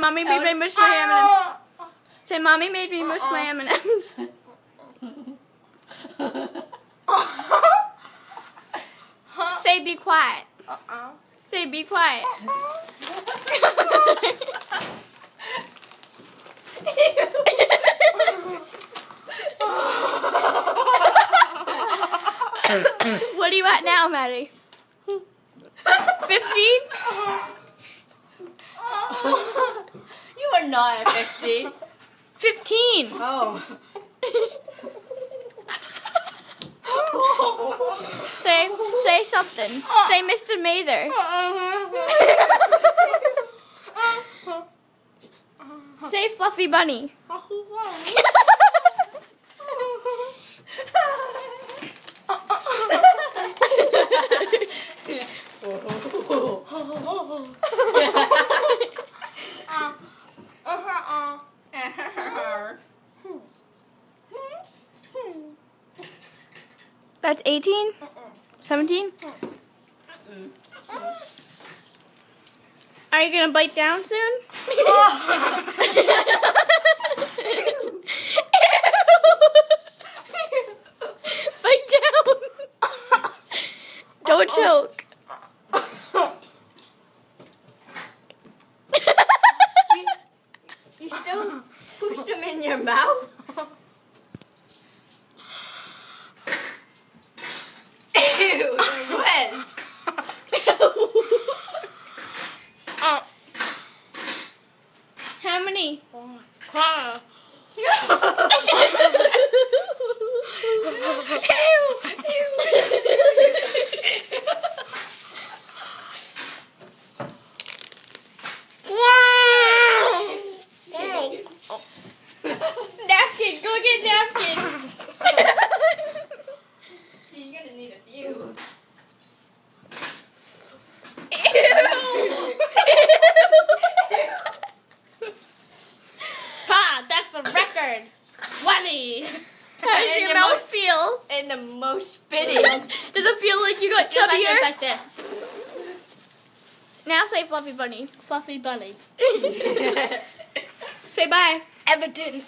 Mommy made me mush my M&Ms. Oh. Say, mommy made me mush my uh-uh. M&Ms. Say, be quiet. Uh-uh. Say, be quiet. what are you at now, Maddie? 15? You are not at 50. 15. Oh. Say, say something. Say, Mr. Mather. Say, Fluffy Bunny. That's 18? 17? Are you gonna bite down soon? bite down. Don't choke. You still pushed them in your mouth? Many? Twenty. How does your your mouth feel? And the most spitting. Does it feel like you got like chubbier? this, like this. now say fluffy bunny. Fluffy bunny. Say bye. Evidence.